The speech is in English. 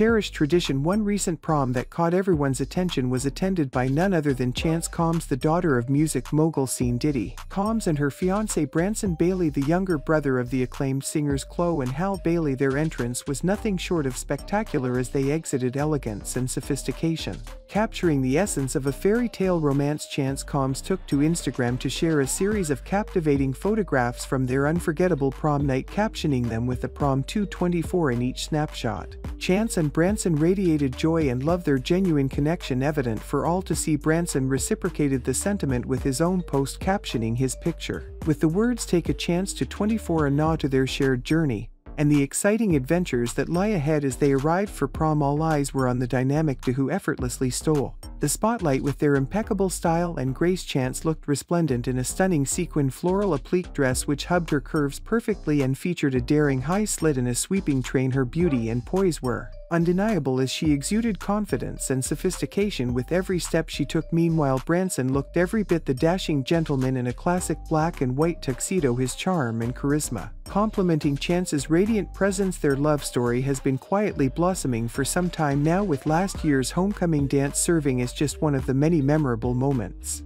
cherished tradition one recent prom that caught everyone's attention was attended by none other than Chance Combs the daughter of music mogul Sean Diddy. Combs and her fiancé Branson Bailey the younger brother of the acclaimed singers Chloe and Halle Bailey their entrance was nothing short of spectacular as they exited elegance and sophistication. Capturing the essence of a fairy tale romance Chance Combs took to Instagram to share a series of captivating photographs from their unforgettable prom night captioning them with the prom 224 in each snapshot. Chance and Branson radiated joy and love their genuine connection evident for all to see Branson reciprocated the sentiment with his own post captioning his picture. With the words take a chance to 24 a nod to their shared journey, and the exciting adventures that lie ahead as they arrived for prom all eyes were on the dynamic duo who effortlessly stole the spotlight with their impeccable style and grace Chance looked resplendent in a stunning sequin floral applique dress which hubbed her curves perfectly and featured a daring high slit and a sweeping train her beauty and poise were undeniable as she exuded confidence and sophistication with every step she took meanwhile Branson looked every bit the dashing gentleman in a classic black and white tuxedo his charm and charisma. Complementing Chance's radiant presence their love story has been quietly blossoming for some time now with last year's homecoming dance serving as just one of the many memorable moments.